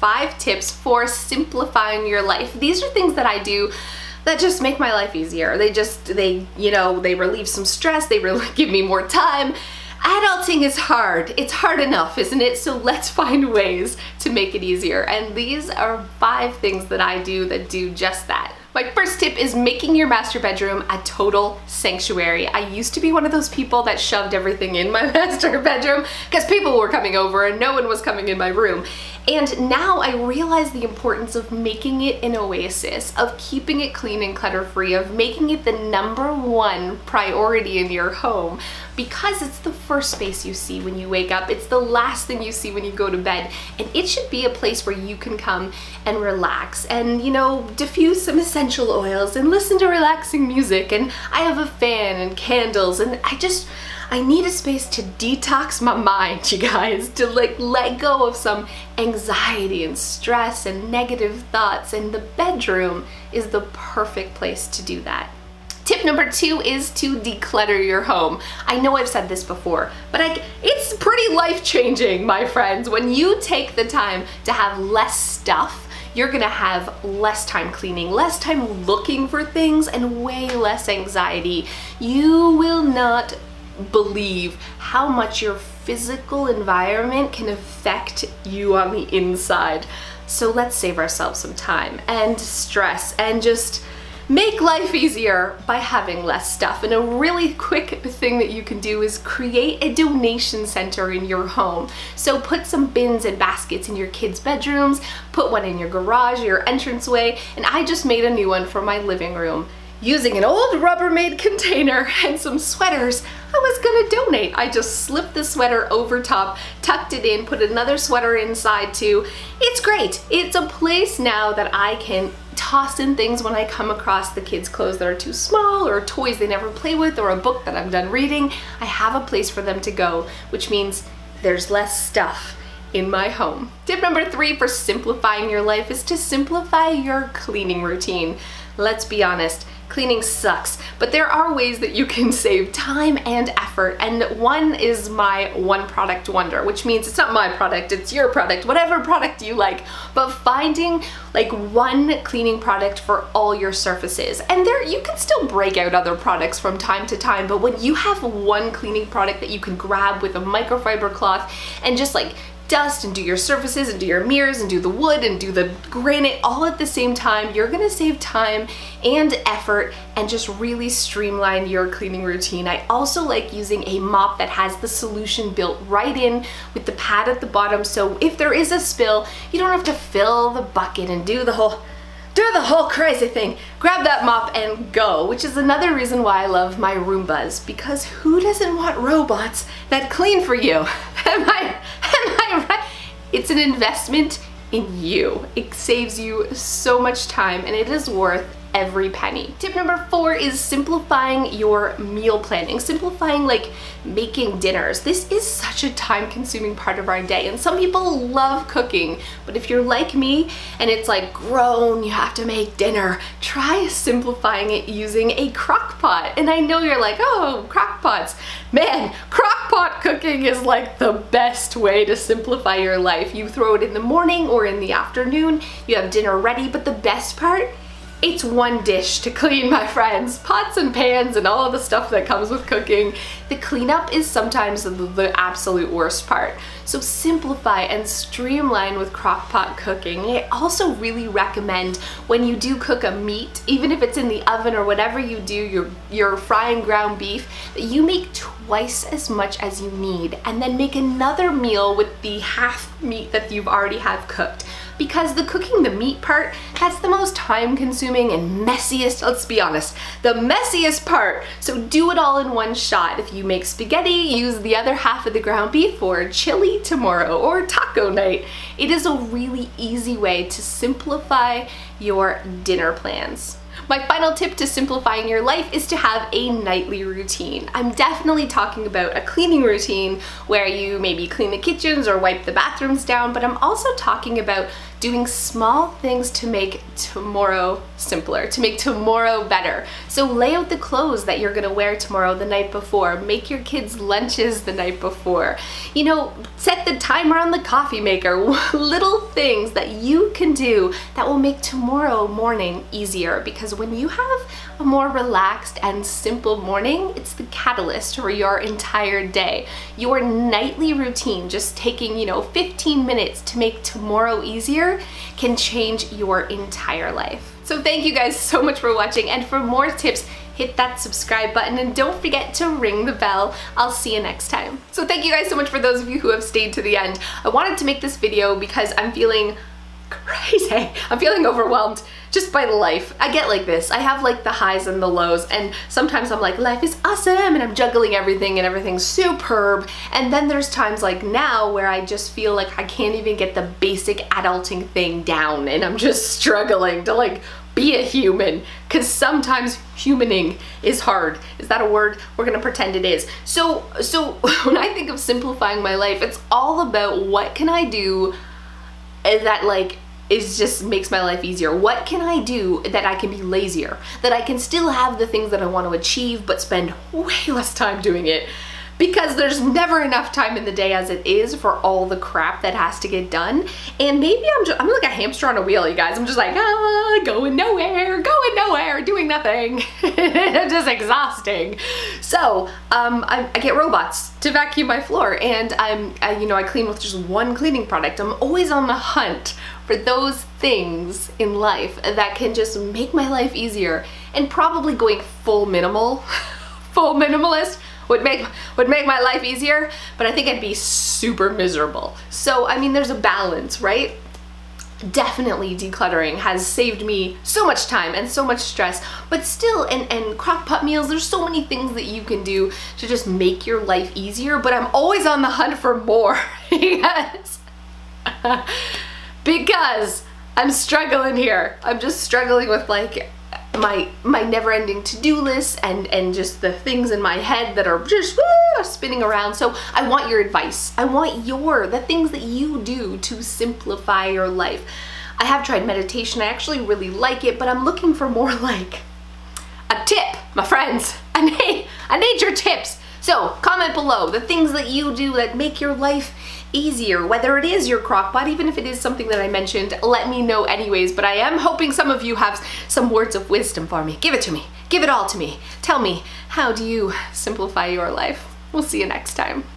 five tips for simplifying your life. These are things that I do that just make my life easier. They just, they, you know, they relieve some stress, they really give me more time. Adulting is hard. It's hard enough, isn't it? So let's find ways to make it easier. And these are five things that I do that do just that. My first tip is making your master bedroom a total sanctuary. I used to be one of those people that shoved everything in my master bedroom because people were coming over and no one was coming in my room. And now I realize the importance of making it an oasis, of keeping it clean and clutter free, of making it the number one priority in your home because it's the first space you see when you wake up. It's the last thing you see when you go to bed. And it should be a place where you can come and relax and, you know, diffuse some essential oils and listen to relaxing music. And I have a fan and candles and I just, I need a space to detox my mind, you guys, to like let go of some anxiety and stress and negative thoughts and the bedroom is the perfect place to do that. Tip number two is to declutter your home. I know I've said this before, but I, it's pretty life-changing, my friends. When you take the time to have less stuff, you're gonna have less time cleaning, less time looking for things, and way less anxiety. You will not believe how much your physical environment can affect you on the inside. So let's save ourselves some time and stress and just make life easier by having less stuff. And a really quick thing that you can do is create a donation center in your home. So put some bins and baskets in your kids' bedrooms, put one in your garage, your entranceway, and I just made a new one for my living room. Using an old Rubbermaid container and some sweaters, I was gonna donate. I just slipped the sweater over top, tucked it in, put another sweater inside too. It's great. It's a place now that I can toss in things when I come across the kids' clothes that are too small or toys they never play with or a book that I'm done reading. I have a place for them to go, which means there's less stuff in my home. Tip number three for simplifying your life is to simplify your cleaning routine. Let's be honest, cleaning sucks, but there are ways that you can save time and effort, and one is my one product wonder, which means it's not my product, it's your product, whatever product you like, but finding like one cleaning product for all your surfaces. And there, you can still break out other products from time to time, but when you have one cleaning product that you can grab with a microfiber cloth and just like dust and do your surfaces and do your mirrors and do the wood and do the granite all at the same time, you're gonna save time and effort and just really streamline your cleaning routine. I also like using a mop that has the solution built right in with the pad at the bottom so if there is a spill, you don't have to fill the bucket and do the whole do the whole crazy thing. Grab that mop and go, which is another reason why I love my Roombas, because who doesn't want robots that clean for you? Am I? It's an investment in you. It saves you so much time and it is worth every penny. Tip number four is simplifying your meal planning, simplifying like making dinners. This is such a time consuming part of our day and some people love cooking, but if you're like me and it's like groan, you have to make dinner, try simplifying it using a crock pot. And I know you're like, oh, crock pots. Man, crock pot cooking is like the best way to simplify your life. You throw it in the morning or in the afternoon, you have dinner ready, but the best part it's one dish to clean, my friends. Pots and pans and all of the stuff that comes with cooking. The cleanup is sometimes the, absolute worst part. So simplify and streamline with crock pot cooking. I also really recommend when you do cook a meat, even if it's in the oven or whatever you do, you're, you're frying ground beef, that you make twice as much as you need and then make another meal with the half meat that you've already have cooked because the cooking the meat part, that's the most time consuming and messiest, let's be honest, the messiest part. So do it all in one shot. If you make spaghetti, use the other half of the ground beef for chili tomorrow or taco night. It is a really easy way to simplify your dinner plans. My final tip to simplifying your life is to have a nightly routine. I'm definitely talking about a cleaning routine where you maybe clean the kitchens or wipe the bathrooms down, but I'm also talking about doing small things to make tomorrow simpler, to make tomorrow better. So lay out the clothes that you're gonna wear tomorrow the night before, make your kids lunches the night before, you know, set the timer on the coffee maker, little things that you can do that will make tomorrow morning easier because when you have a more relaxed and simple morning, it's the catalyst for your entire day. Your nightly routine, just taking, you know, 15 minutes to make tomorrow easier can change your entire life. So thank you guys so much for watching and for more tips, hit that subscribe button and don't forget to ring the bell. I'll see you next time. So thank you guys so much for those of you who have stayed to the end. I wanted to make this video because I'm feeling crazy. I'm feeling overwhelmed just by life. I get like this. I have like the highs and the lows and sometimes I'm like life is awesome and I'm juggling everything and everything's superb and then there's times like now where I just feel like I can't even get the basic adulting thing down and I'm just struggling to like be a human because sometimes humaning is hard. Is that a word? We're gonna pretend it is. So, so when I think of simplifying my life, it's all about what can I do eh, that like is just makes my life easier. What can I do that I can be lazier? That I can still have the things that I want to achieve but spend way less time doing it because there's never enough time in the day as it is for all the crap that has to get done. And maybe I'm just, I'm like a hamster on a wheel, you guys. I'm just like, ah, going nowhere, going nowhere, doing nothing. just exhausting. So um, I, I, get robots to vacuum my floor and I'm, I, you know, I clean with just one cleaning product. I'm always on the hunt for those things in life that can just make my life easier and probably going full minimal, full minimalist would make would make my life easier, but I think I'd be super miserable. So, I mean, there's a balance, right? Definitely decluttering has saved me so much time and so much stress, but still, and, and crock pot meals, there's so many things that you can do to just make your life easier, but I'm always on the hunt for more because, because I'm struggling here. I'm just struggling with like my my never-ending to-do list and and just the things in my head that are just woo, spinning around. So I want your advice. I want your the things that you do to simplify your life. I have tried meditation. I actually really like it but I'm looking for more like a tip my friends. I need I need your tips so comment below the things that you do that make your life easier, whether it is your crock pot, even if it is something that I mentioned, let me know anyways, but I am hoping some of you have some words of wisdom for me. Give it to me. Give it all to me. Tell me, how do you simplify your life? We'll see you next time.